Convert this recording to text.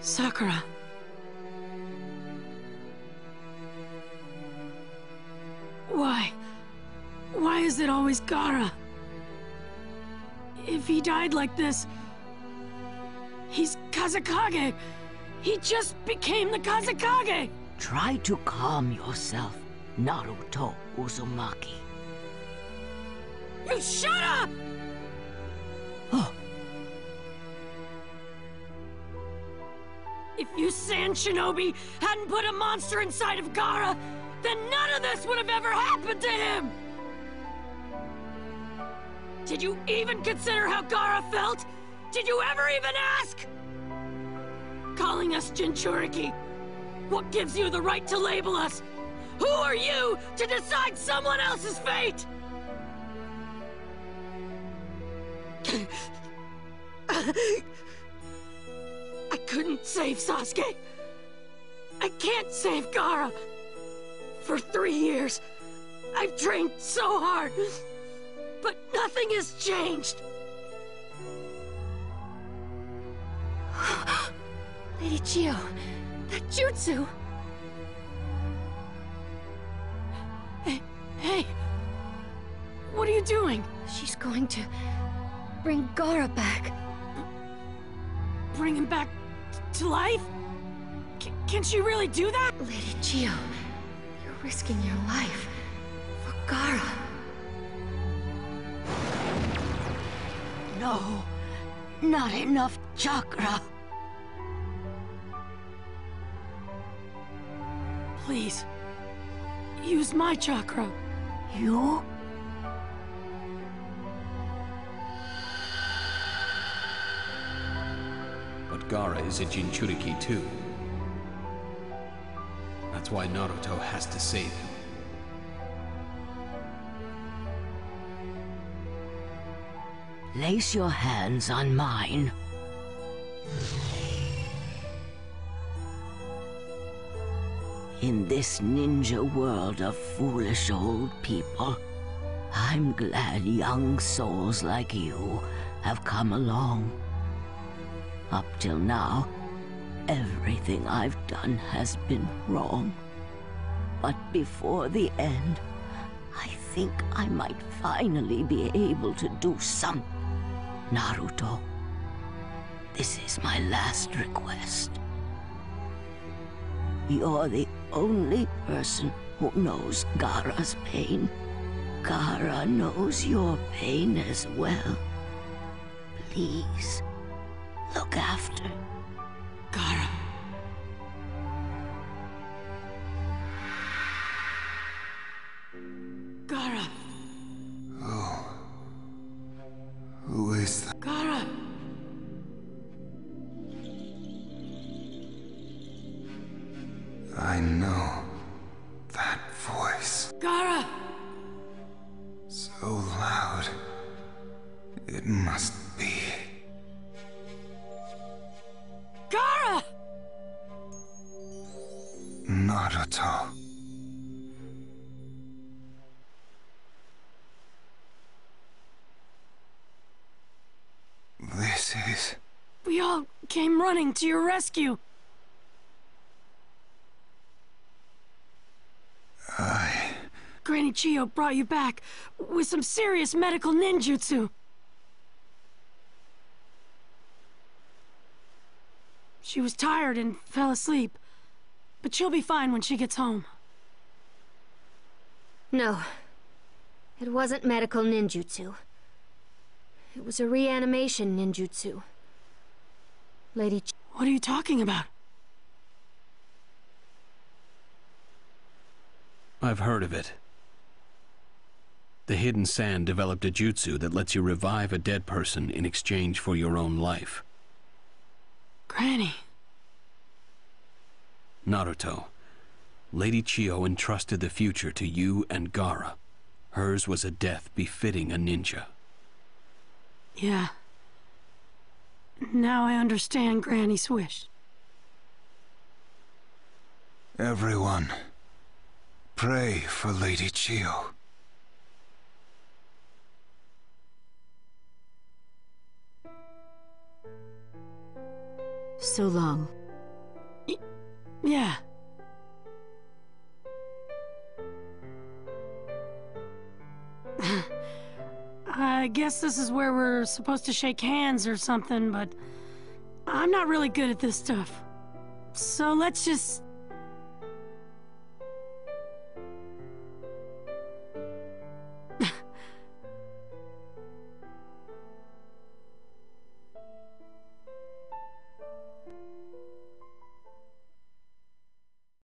Sakura. Why? Why is it always Gaara? If he died like this, he's Kazekage. He just became the Kazekage. Try to calm yourself, Naruto Uzumaki. You shut up! You Sand Shinobi hadn't put a monster inside of Gaara, then none of this would have ever happened to him! Did you even consider how Gaara felt? Did you ever even ask? Calling us Jinchuriki. What gives you the right to label us? Who are you to decide someone else's fate? I couldn't save Sasuke. I can't save Gaara. For three years, I've trained so hard, but nothing has changed. Lady Chiyo, that jutsu! Hey, hey, what are you doing? She's going to bring Gaara back. Bring him back to life? C- can she really do that? Lady Chiyo, you're risking your life for Gaara. no. Not enough chakra. Please, use my chakra. You? Gaara is a Jinchuriki too. That's why Naruto has to save him. Place your hands on mine. In this ninja world of foolish old people, I'm glad young souls like you have come along. Up till now, everything I've done has been wrong. But before the end, I think I might finally be able to do something. Naruto, this is my last request. You're the only person who knows Gaara's pain. Gaara knows your pain as well. Please, look after. Gaara. Gaara. Oh. Who is that? Gaara. I know Naruto. This is. We all came running to your rescue. I. Granny Chiyo brought you back with some serious medical ninjutsu. She was tired and fell asleep, but she'll be fine when she gets home. No. It wasn't medical ninjutsu. It was a reanimation ninjutsu. Lady Ch What are you talking about? I've heard of it. The Hidden Sand developed a jutsu that lets you revive a dead person in exchange for your own life. Granny. Naruto, Lady Chiyo entrusted the future to you and Gaara. Hers was a death befitting a ninja. Yeah. Now I understand Granny's wish. Everyone. Pray for Lady Chiyo. So long, Yeah. I guess this is where we're supposed to shake hands or something, but I'm not really good at this stuff. So let's just